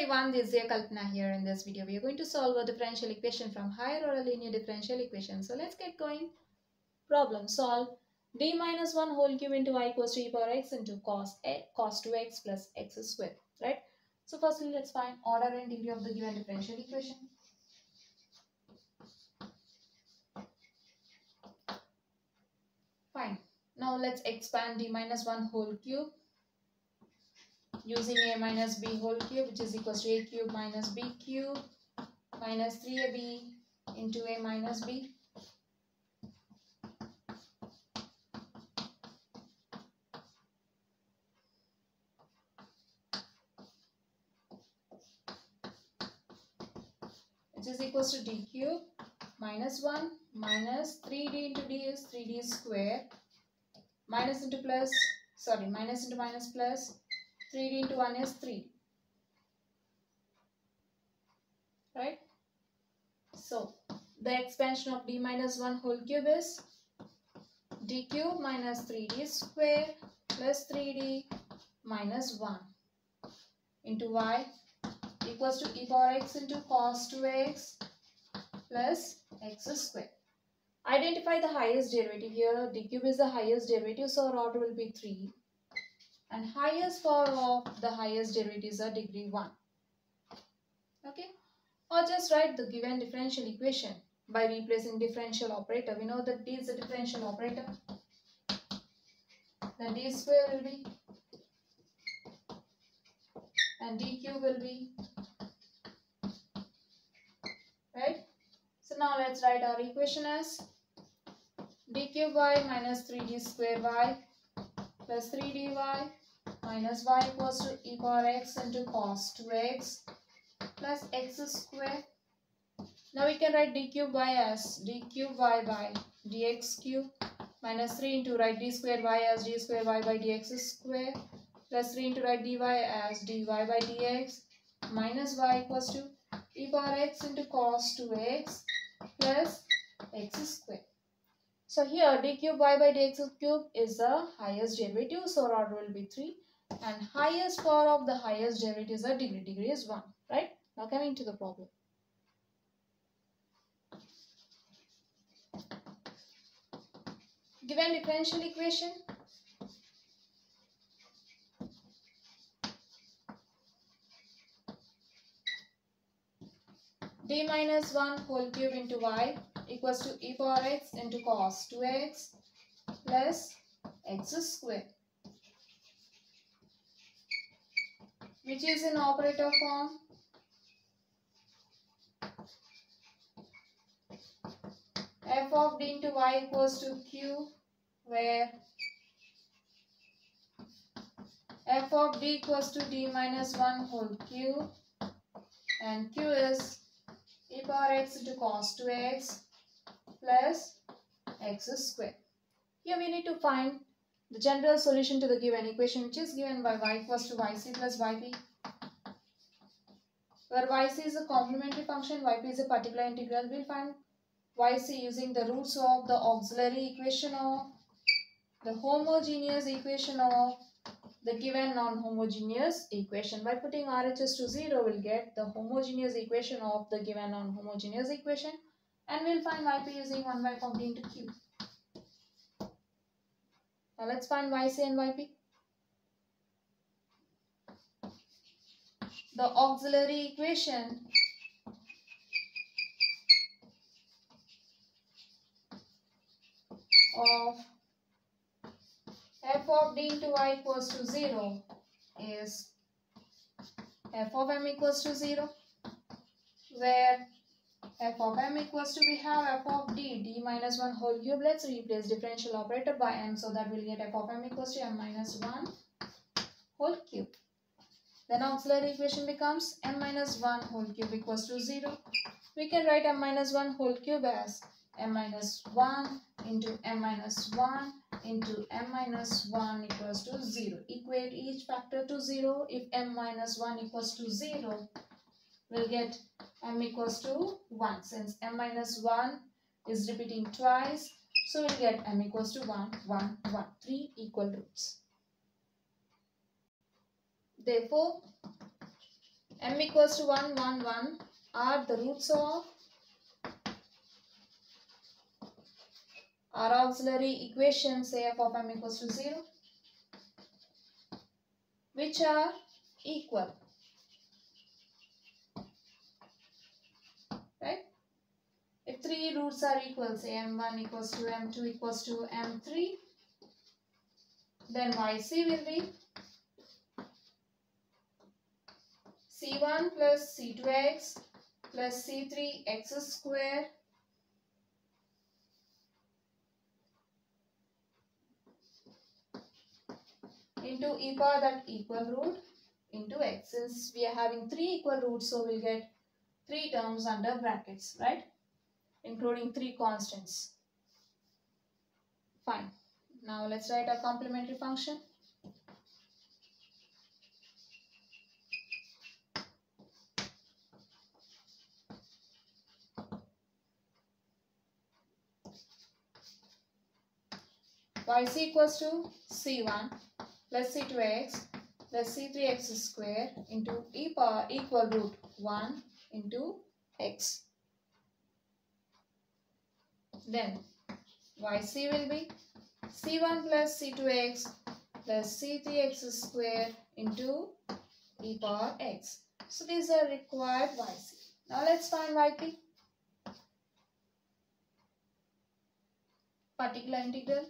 everyone, this is Kalpana here. In this video, we are going to solve a differential equation from higher order linear differential equation. So let's get going. Problem solve. d minus 1 whole cube into y equals to e power x into cos a, cos 2x plus x square. Right? So firstly, let's find order and degree of the given differential equation. Fine. Now let's expand d minus 1 whole cube using a minus b whole cube which is equals to a cube minus b cube minus 3ab into a minus b. which is equals to d cube minus 1 minus 3d into d is 3d square minus into plus sorry minus into minus plus 3d into 1 is 3 right so the expansion of d minus 1 whole cube is d cube minus 3d square plus 3d minus 1 into y equals to e power x into cos 2x plus x square. Identify the highest derivative here. d cube is the highest derivative so our order will be 3 and highest power of the highest derivatives are degree 1. Okay. Or just write the given differential equation by replacing differential operator. We know that d is a differential operator. Then d square will be and d cube will be right so now let's write our equation as d cube y minus 3d square y plus 3dy minus y equals to e power x into cos 2x plus x square now we can write d cube y as d cube y by dx cube minus 3 into write d square y as d square y by dx square plus 3 into write dy as dy by dx minus y equals to e power x into cos 2x plus x square. So here d cube y by dx cube is the highest derivative so our order will be 3 and highest power of the highest derivative is a degree. Degree is 1 right. Now coming to the problem. Given differential equation d minus 1 whole cube into y equals to e power x into cos 2x plus x square which is in operator form f of d into y equals to cube where f of d equals to d minus 1 whole q and q is e power x into cos 2x plus x square. Here we need to find the general solution to the given equation which is given by y equals to yc plus yp where yc is a complementary function, yp is a particular integral. We'll find yc using the roots of the auxiliary equation of the homogeneous equation of the given non-homogeneous equation. By putting RHS to 0, we'll get the homogeneous equation of the given non-homogeneous equation and we'll find yp using 1 by form d into q. Now let's find yc and yp. The auxiliary equation of f of d into y equals to 0 is f of m equals to 0 where f of m equals to we have f of d d minus 1 whole cube let's replace differential operator by m so that we'll get f of m equals to m minus 1 whole cube then auxiliary equation becomes m minus 1 whole cube equals to 0 we can write m minus 1 whole cube as m minus 1 into m minus 1 into m minus 1 equals to 0. Equate each factor to 0. If m minus 1 equals to 0, we'll get m equals to 1. Since m minus 1 is repeating twice, so we'll get m equals to 1, 1, 1. 3 equal roots. Therefore, m equals to 1, 1, 1 are the roots of our auxiliary equation say f of m equals to 0 which are equal right if roots are equal say m1 equals to m2 equals to m3 then yc will be c1 plus c2x plus c3x square into e power that equal root into x. Since we are having three equal roots, so we'll get three terms under brackets, right? Including three constants. Fine. Now let's write a complementary function. y is equals to c1 plus c2x plus c3x square into e power equal root 1 into x. Then yc will be c1 plus c2x plus c3x square into e power x. So these are required yc. Now let's find yp. Particular integral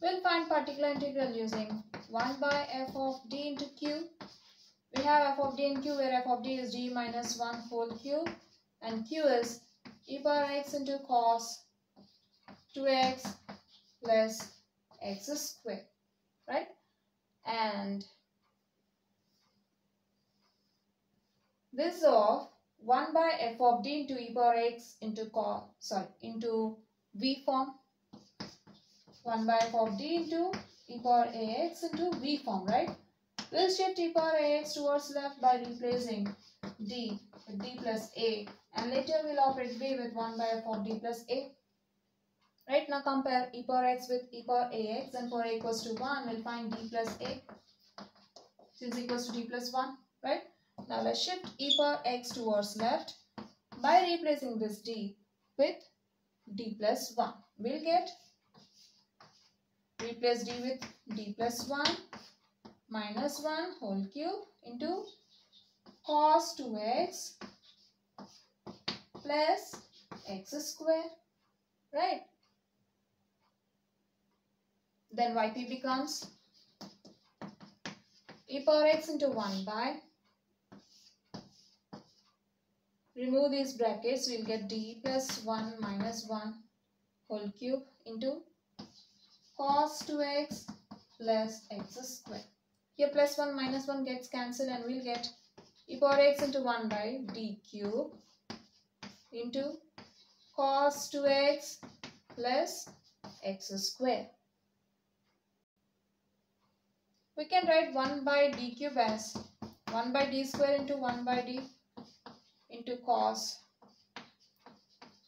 We'll find particular integral using 1 by f of d into q. We have f of d in cube where f of d is d minus 1 whole q and q is e power x into cos 2x plus x square, right? And this of 1 by f of d into e power x into cos, sorry, into v form 1 by f of d into e power ax into v form, right? We'll shift e power ax towards left by replacing d with d plus a and later we'll operate b with 1 by f of d plus a. Right now compare e power x with e power ax and for a equals to 1 we'll find d plus a is equals to d plus 1 right. Now let's shift e power x towards left by replacing this d with d plus 1. We'll get Replace d with d plus 1 minus 1 whole cube into cos 2x plus x square. Right? Then yp becomes e power x into 1 by remove these brackets we'll get d plus 1 minus 1 whole cube into cos 2x plus x square. Here plus 1 minus 1 gets cancelled and we'll get e power x into 1 by d cube into cos 2x plus x square. We can write 1 by d cube as 1 by d square into 1 by d into cos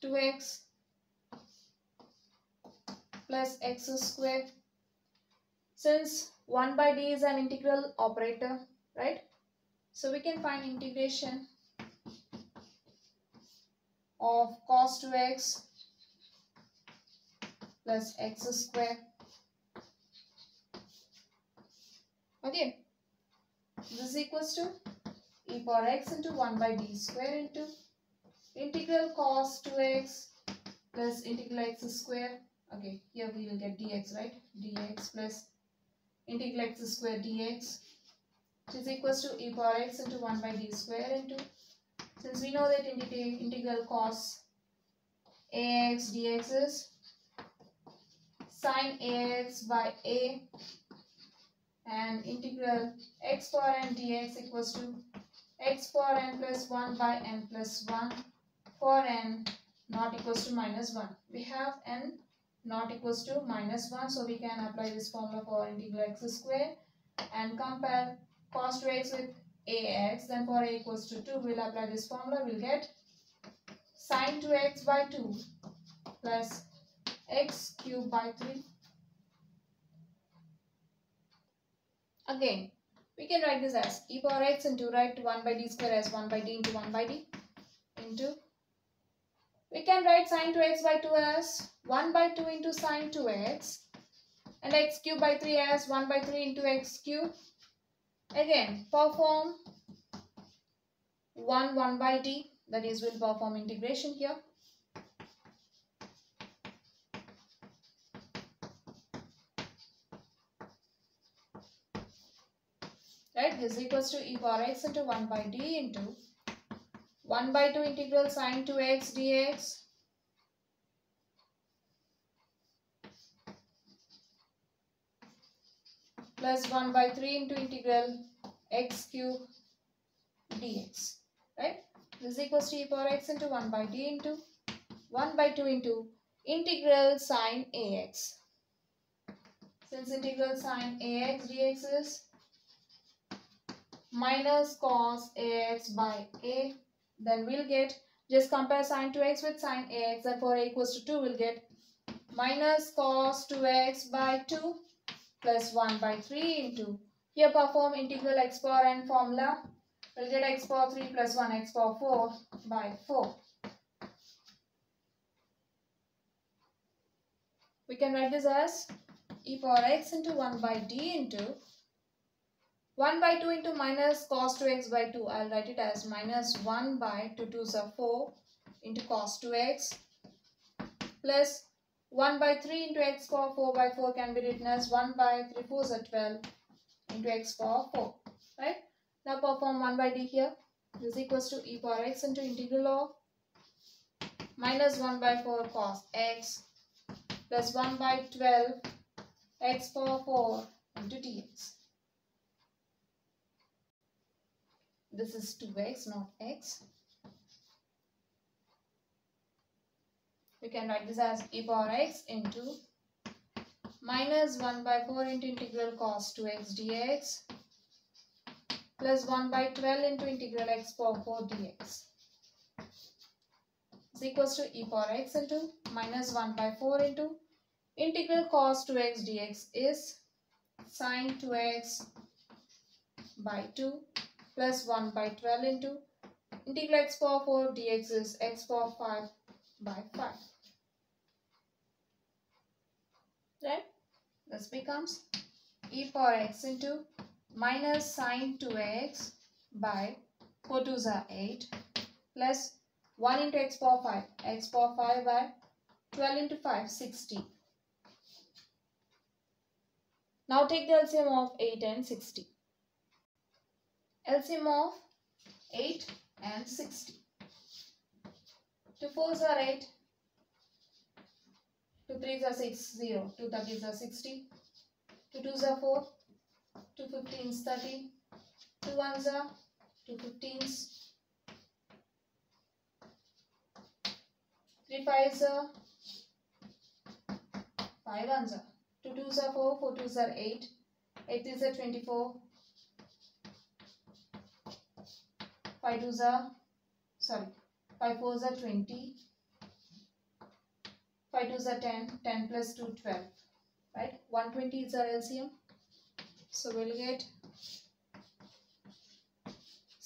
2x plus x square. Since 1 by d is an integral operator, right? So we can find integration of cos 2x plus x square. Okay. This is equals to e power x into 1 by d square into integral cos 2x plus integral x square okay here we will get dx right dx plus integral x square dx which is equals to e power x into 1 by d square into since we know that integral cos ax dx is sine ax by a and integral x power n dx equals to x power n plus 1 by n plus 1 for n not equals to minus 1. We have n not equals to minus 1. So we can apply this formula for integral x square and compare cos 2x with ax. Then for a equals to 2, we'll apply this formula. We'll get sine 2x by 2 plus x cube by 3. Again, we can write this as e power x into write 1 by d square as 1 by d into 1 by d into we can write sine 2x by 2 as 1 by 2 into sine 2x and x cube by 3 as 1 by 3 into x cube. Again, perform 1 1 by d that is we will perform integration here. Right, this equals to e power x into 1 by d into 1 by 2 integral sine 2x dx plus 1 by 3 into integral x cube dx. Right? This is equals to e power x into 1 by d into 1 by 2 into integral sine ax. Since integral sine ax dx is minus cos ax by a, then we'll get, just compare sine 2x with sine ax, therefore a equals to 2, we'll get minus cos 2x by 2 plus 1 by 3 into, here perform integral x power n formula, we'll get x power 3 plus 1 x power 4 by 4. We can write this as e power x into 1 by d into 1 by 2 into minus cos 2x by 2. I'll write it as minus 1 by 2 2s are 4 into cos 2x plus 1 by 3 into x power 4 by 4 can be written as 1 by 3 4s are 12 into x power 4. Right? Now perform 1 by d here. This equals to e power x into integral of minus 1 by 4 cos x plus 1 by 12 x power 4 into dx. This is 2x, not x. We can write this as e power x into minus 1 by 4 into integral cos 2x dx plus 1 by 12 into integral x power 4 dx is equals to e power x into minus 1 by 4 into integral cos 2x dx is sine 2x by 2 plus 1 by 12 into integral x power 4 dx is x power 5 by 5. Right? This becomes e power x into minus sine 2x by 4 2s are 8 plus 1 into x power 5. x power 5 by 12 into 5, 60. Now take the LCM of 8 and 60. LCM of 8 and 60. 2 4s are 8. 2 3s are 6, 0. 2 30s are 60. 2 2s are 4. 2 15s 30. 2 1s are 2 15s. 3 5s are 5 1s are 2 2s are 4. 4 2s are 8. 8 3s are 24. 5 2s are sorry 5 4s are 20 5 2s are 10 10 plus 2 12 right 120 is our LCM so we'll get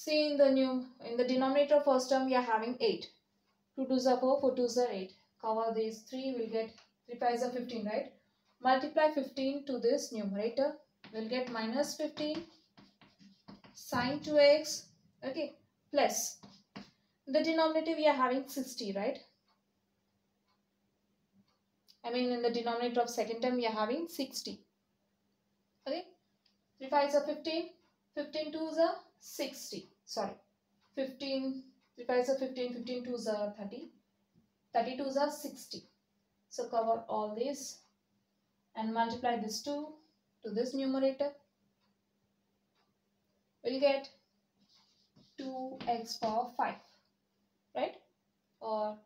see in the new in the denominator first term we are having 8 2 2s are 4 4 2s are 8 cover these 3 we'll get 3 5s are 15 right? Multiply 15 to this numerator we'll get minus 15 sine 2x okay plus. The denominator we are having 60 right? I mean in the denominator of second term we are having 60 okay? 3 5s are 15 15 2s are 60 sorry. 15 3 5s are 15 15 2s are 30 32s are 60 so cover all this and multiply this 2 to this numerator. We'll get 2x power 5 right? Or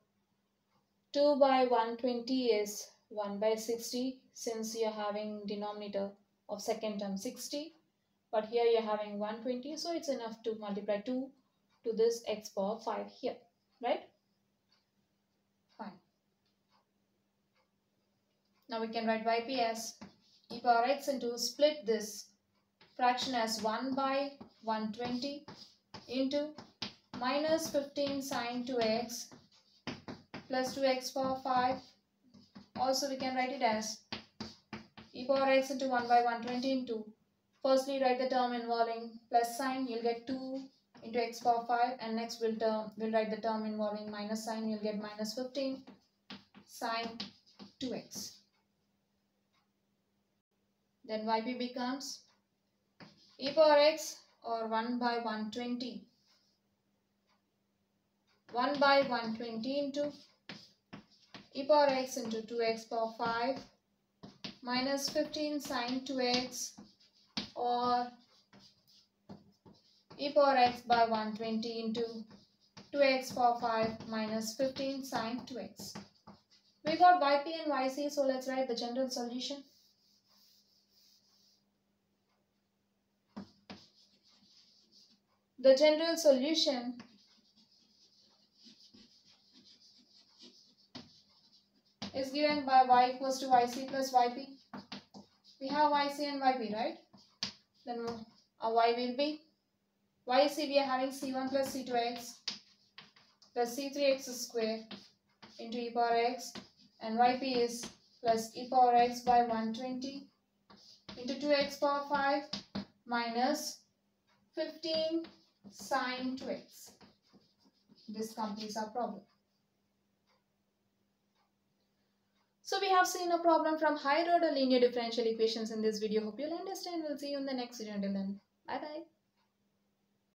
2 by 120 is 1 by 60 since you're having denominator of second term 60 but here you're having 120 so it's enough to multiply 2 to this x power 5 here right? Fine. Now we can write yp as e power x into split this fraction as 1 by 120 into minus 15 sine 2x plus 2x power 5. Also we can write it as e power x into 1 by 120 into. Firstly write the term involving plus sign you'll get 2 into x power 5 and next we'll term we'll write the term involving minus sign you'll get minus 15 sine 2x then yp becomes e power x or 1 by 120 1 by 120 into e power x into 2x power 5 minus 15 sine 2x or e power x by 120 into 2x power 5 minus 15 sine 2x. We got yp and yc so let's write the general solution. The general solution is given by y equals to yc plus yp. We have yc and yp, right? Then our y will be yc we are having c1 plus c2x plus c3x square into e power x and yp is plus e power x by 120 into 2x power 5 minus 15 sine 2x. This completes our problem. So we have seen a problem from higher order linear differential equations in this video. Hope you'll understand. We'll see you in the next video. Until then, bye bye.